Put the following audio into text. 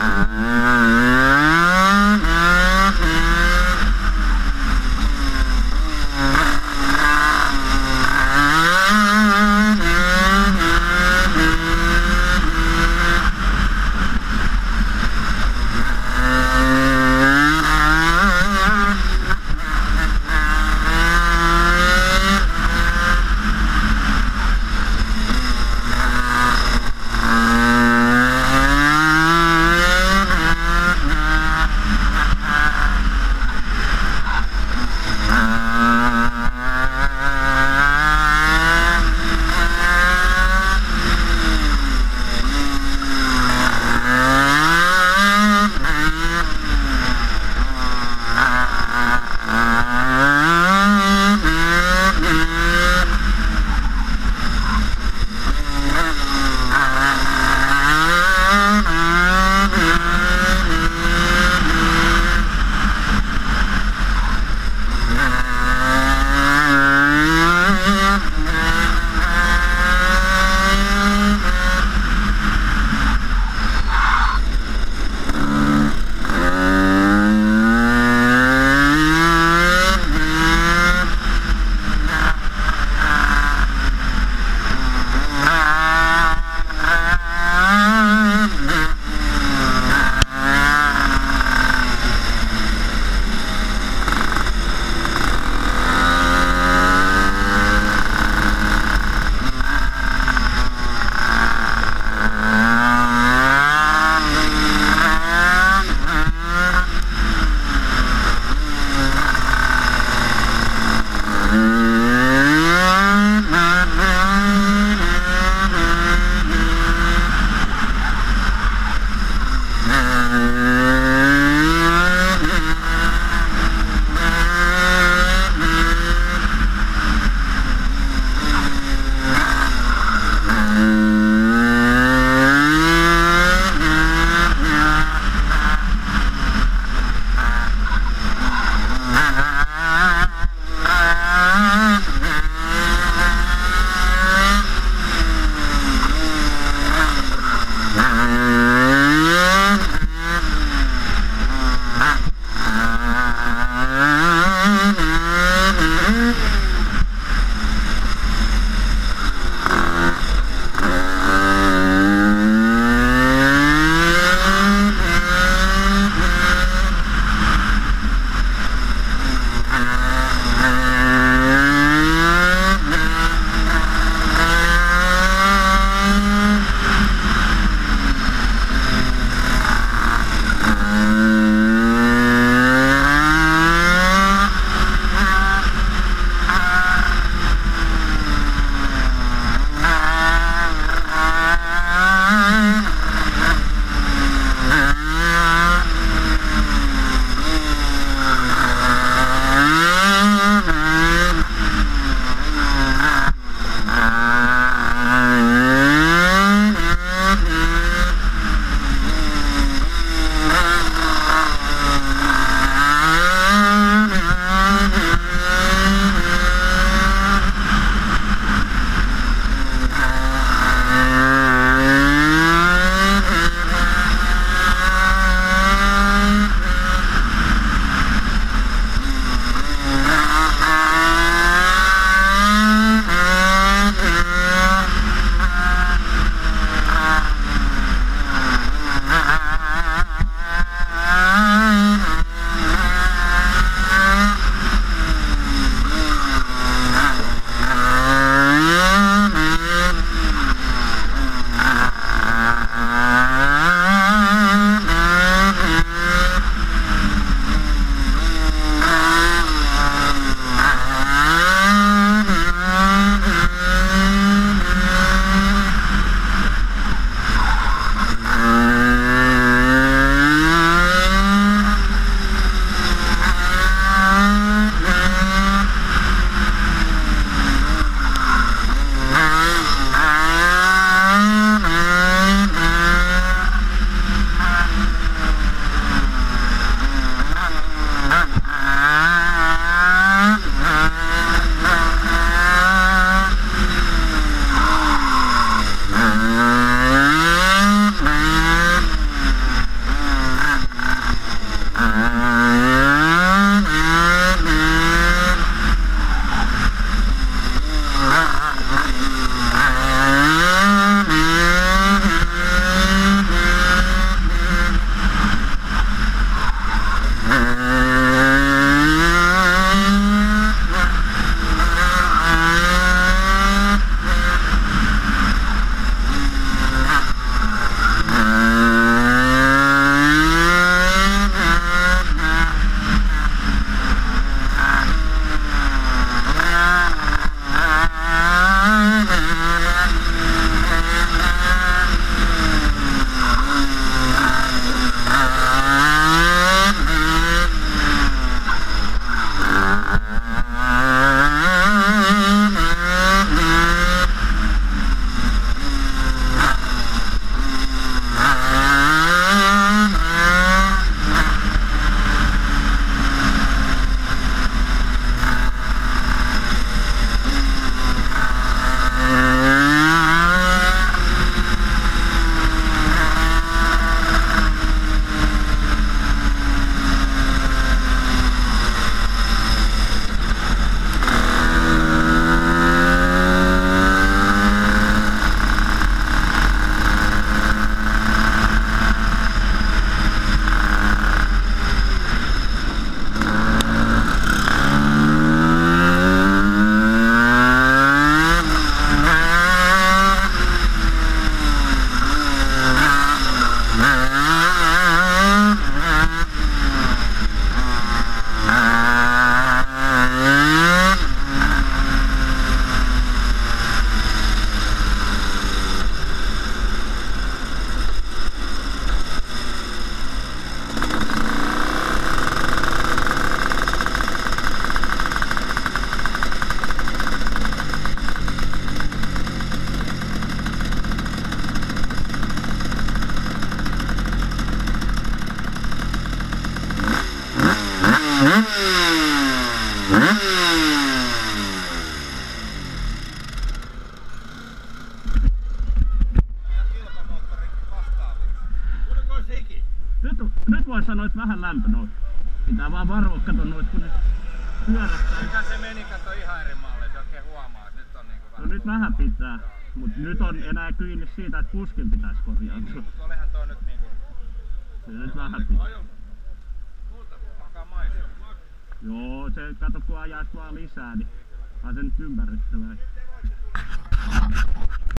à. Ah. Sanoa, että vähän lämpö noin. Pitää vaan varoa, kato noit kun ne pyörähtää. Mikä se meni, kato ihan eri malli, se oikein huomaa, että nyt on niinku No vähän... nyt vähän pitää, mut nyt on enää kiinni siitä, että kuskin pitäisi korjautua. Mut olihan toi nyt niinku... Se nyt vähän pitää. Joo, se kato kun ajaisi vaan lisää, niin on se nyt ymmärrettävää.